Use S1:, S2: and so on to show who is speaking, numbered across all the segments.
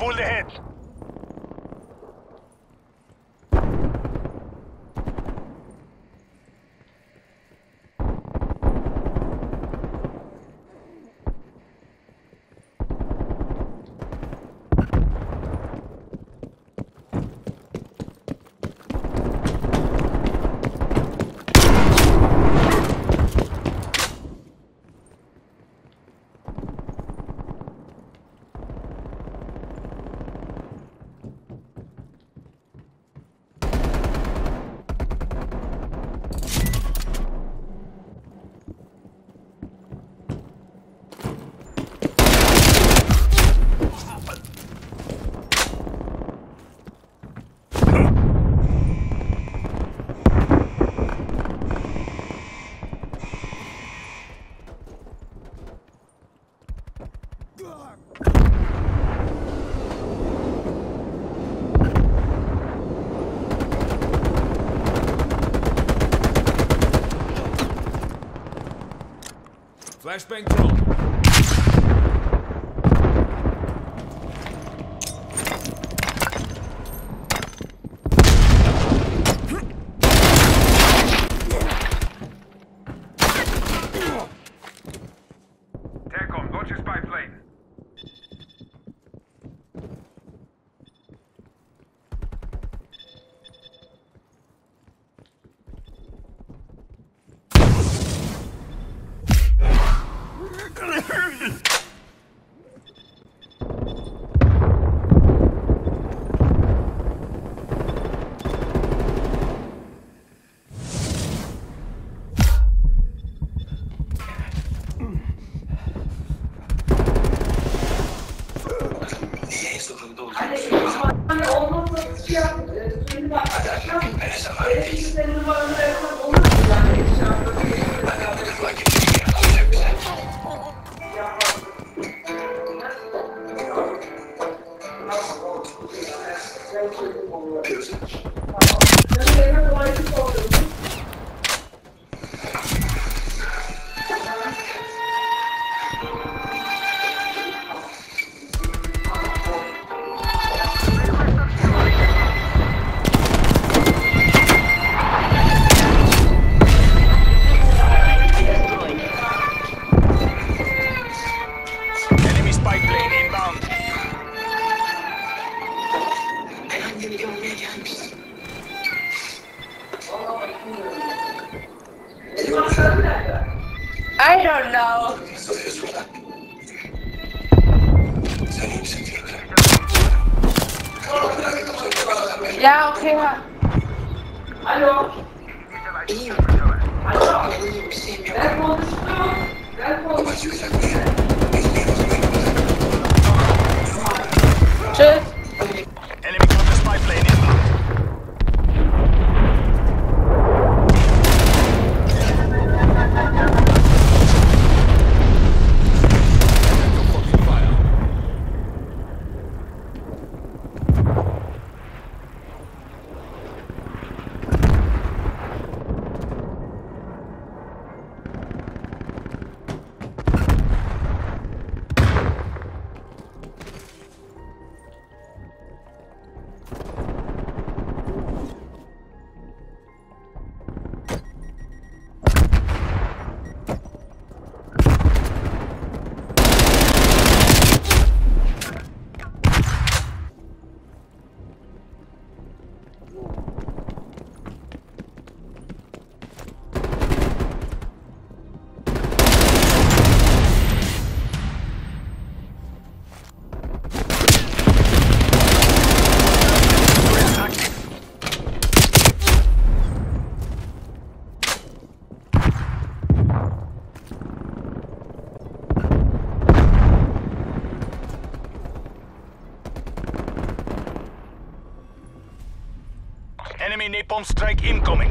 S1: Pull ahead.
S2: Flashbang
S3: drone. Olmazsa şey yap, e, söyle bak. Eski senin numaranı Ja, okay. Hallo. Hallo. Hallo. Hallo. Hallo. Hallo. Hallo.
S1: Enemy napalm strike incoming.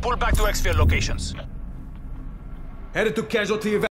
S1: pull back to exfil locations.
S2: Headed to casualty evac.